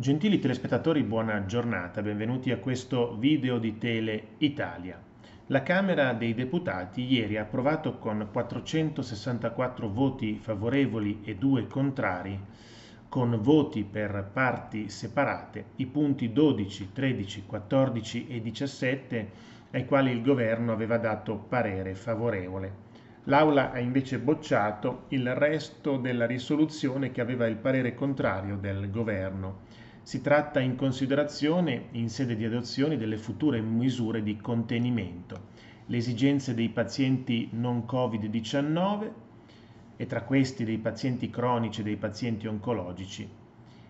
Gentili telespettatori, buona giornata, benvenuti a questo video di Tele Italia. La Camera dei Deputati ieri ha approvato con 464 voti favorevoli e 2 contrari, con voti per parti separate, i punti 12, 13, 14 e 17 ai quali il governo aveva dato parere favorevole. L'Aula ha invece bocciato il resto della risoluzione che aveva il parere contrario del governo si tratta in considerazione in sede di adozione delle future misure di contenimento, le esigenze dei pazienti non Covid-19 e tra questi dei pazienti cronici e dei pazienti oncologici,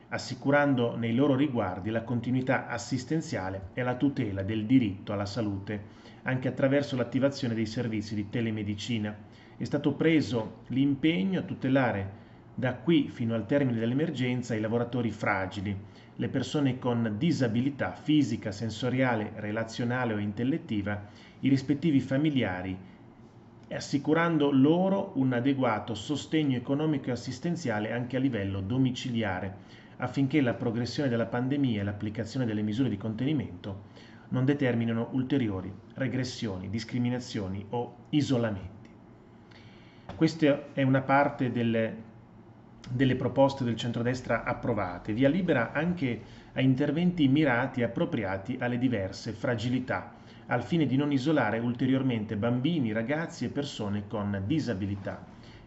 assicurando nei loro riguardi la continuità assistenziale e la tutela del diritto alla salute, anche attraverso l'attivazione dei servizi di telemedicina. È stato preso l'impegno a tutelare da qui fino al termine dell'emergenza i lavoratori fragili, le persone con disabilità fisica, sensoriale, relazionale o intellettiva, i rispettivi familiari, assicurando loro un adeguato sostegno economico e assistenziale anche a livello domiciliare, affinché la progressione della pandemia e l'applicazione delle misure di contenimento non determinino ulteriori regressioni, discriminazioni o isolamenti. Questa è una parte delle delle proposte del centrodestra approvate, via libera anche a interventi mirati e appropriati alle diverse fragilità, al fine di non isolare ulteriormente bambini, ragazzi e persone con disabilità,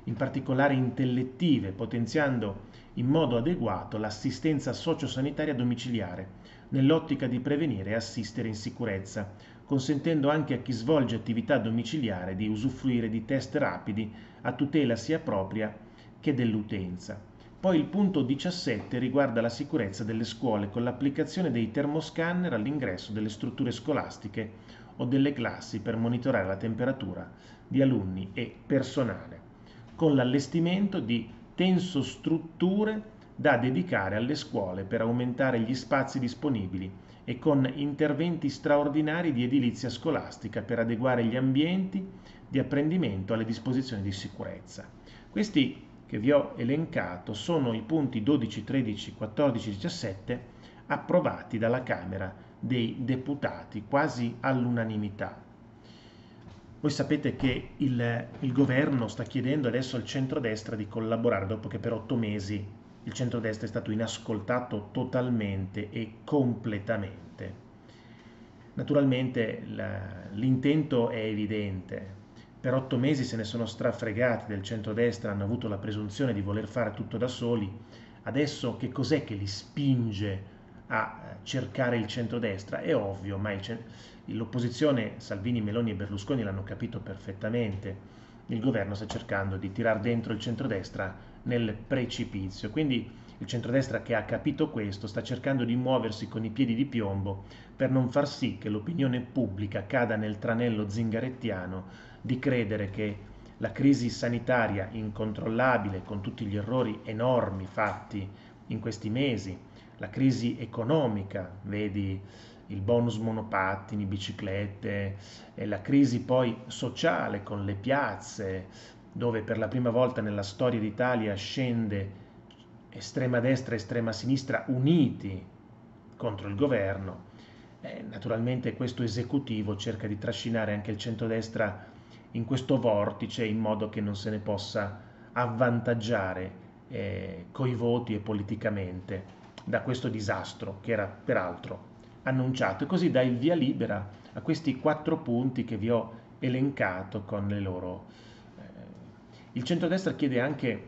in particolare intellettive, potenziando in modo adeguato l'assistenza sociosanitaria domiciliare, nell'ottica di prevenire e assistere in sicurezza, consentendo anche a chi svolge attività domiciliare di usufruire di test rapidi a tutela sia propria che dell'utenza. Poi il punto 17 riguarda la sicurezza delle scuole con l'applicazione dei termoscanner all'ingresso delle strutture scolastiche o delle classi per monitorare la temperatura di alunni e personale, con l'allestimento di tensostrutture da dedicare alle scuole per aumentare gli spazi disponibili e con interventi straordinari di edilizia scolastica per adeguare gli ambienti di apprendimento alle disposizioni di sicurezza. Questi che vi ho elencato sono i punti 12, 13, 14, 17 approvati dalla Camera dei Deputati quasi all'unanimità. Voi sapete che il, il, governo sta chiedendo adesso al centrodestra di collaborare dopo che per otto mesi il centrodestra è stato inascoltato totalmente e completamente. Naturalmente l'intento è evidente, per otto mesi se ne sono strafregati del centrodestra, hanno avuto la presunzione di voler fare tutto da soli. Adesso che cos'è che li spinge a eh, cercare il centrodestra? È ovvio, ma l'opposizione, Salvini, Meloni e Berlusconi l'hanno capito perfettamente. Il governo sta cercando di tirar dentro il centrodestra nel precipizio. Quindi il centrodestra che ha capito questo sta cercando di muoversi con i piedi di piombo per non far sì che l'opinione pubblica cada nel tranello zingarettiano di credere che la crisi sanitaria incontrollabile con tutti gli errori enormi fatti in questi mesi, la crisi economica, vedi il bonus monopattini, biciclette, e la crisi poi sociale con le piazze, dove per la prima volta nella storia d'Italia scende estrema destra e estrema sinistra uniti contro il governo. Eh, naturalmente questo esecutivo cerca di trascinare anche il centrodestra in questo vortice in modo che non se ne possa avvantaggiare eh, coi voti e politicamente da questo disastro che era peraltro annunciato e così dà il via libera a questi quattro punti che vi ho elencato con le loro... Eh. Il centrodestra chiede anche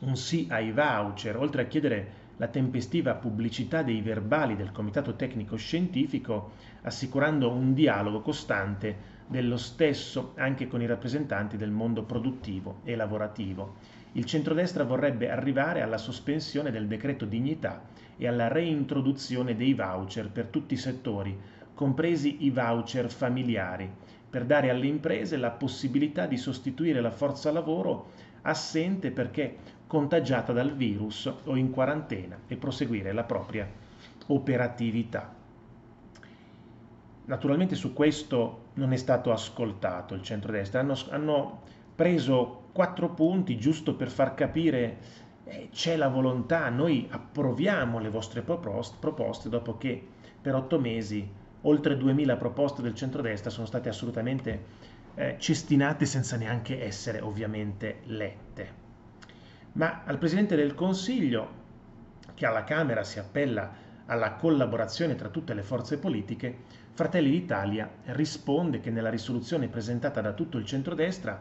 un sì ai voucher, oltre a chiedere la tempestiva pubblicità dei verbali del Comitato Tecnico Scientifico, assicurando un dialogo costante dello stesso anche con i rappresentanti del mondo produttivo e lavorativo. Il centrodestra vorrebbe arrivare alla sospensione del decreto dignità e alla reintroduzione dei voucher per tutti i settori, compresi i voucher familiari, per dare alle imprese la possibilità di sostituire la forza lavoro assente perché contagiata dal virus o in quarantena e proseguire la propria operatività. Naturalmente su questo non è stato ascoltato il centrodestra, hanno, hanno preso quattro punti giusto per far capire eh, c'è la volontà, noi approviamo le vostre proposte dopo che per otto mesi oltre 2000 proposte del centrodestra sono state assolutamente eh, cestinate senza neanche essere ovviamente lette. Ma al Presidente del Consiglio, che alla Camera si appella alla collaborazione tra tutte le forze politiche, Fratelli d'Italia risponde che nella risoluzione presentata da tutto il centrodestra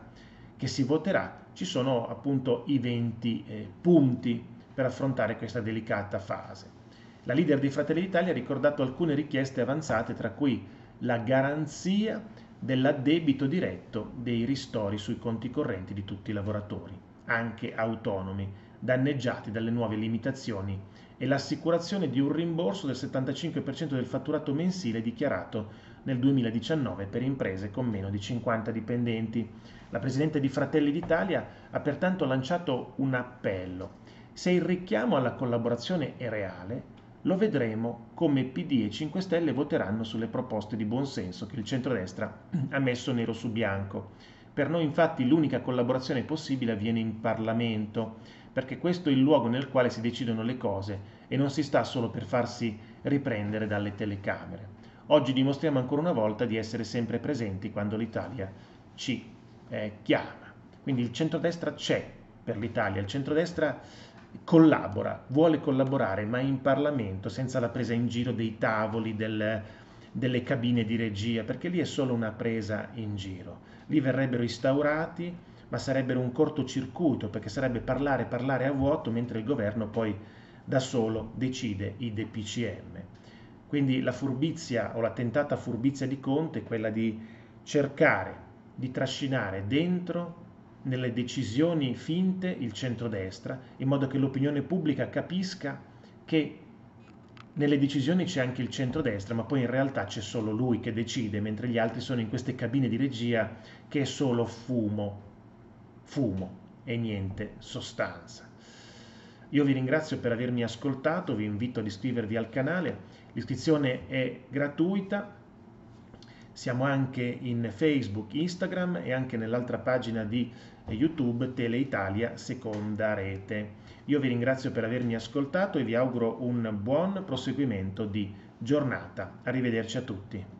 che si voterà ci sono appunto i 20 eh, punti per affrontare questa delicata fase. La leader di Fratelli d'Italia ha ricordato alcune richieste avanzate, tra cui la garanzia dell'addebito diretto dei ristori sui conti correnti di tutti i lavoratori, anche autonomi, danneggiati dalle nuove limitazioni e l'assicurazione di un rimborso del 75% del fatturato mensile dichiarato nel 2019 per imprese con meno di 50 dipendenti. La Presidente di Fratelli d'Italia ha pertanto lanciato un appello. Se il richiamo alla collaborazione è reale, lo vedremo come PD e 5 Stelle voteranno sulle proposte di buonsenso che il centrodestra ha messo nero su bianco. Per noi infatti l'unica collaborazione possibile avviene in Parlamento, perché questo è il luogo nel quale si decidono le cose e non si sta solo per farsi riprendere dalle telecamere. Oggi dimostriamo ancora una volta di essere sempre presenti quando l'Italia ci eh, chiama. Quindi il centrodestra c'è per l'Italia, il centrodestra collabora, vuole collaborare, ma in Parlamento, senza la presa in giro dei tavoli, del, delle cabine di regia, perché lì è solo una presa in giro. Lì verrebbero instaurati, ma sarebbero un cortocircuito, perché sarebbe parlare, parlare a vuoto, mentre il governo poi da solo decide i DPCM. Quindi la furbizia o la tentata furbizia di Conte è quella di cercare di trascinare dentro nelle decisioni finte il centrodestra, in modo che l'opinione pubblica capisca che nelle decisioni c'è anche il centrodestra, ma poi in realtà c'è solo lui che decide, mentre gli altri sono in queste cabine di regia che è solo fumo, fumo e niente sostanza. Io vi ringrazio per avermi ascoltato, vi invito ad iscrivervi al canale, l'iscrizione è gratuita, siamo anche in Facebook, Instagram e anche nell'altra pagina di YouTube Tele Italia Seconda Rete. Io vi ringrazio per avermi ascoltato e vi auguro un buon proseguimento di giornata. Arrivederci a tutti.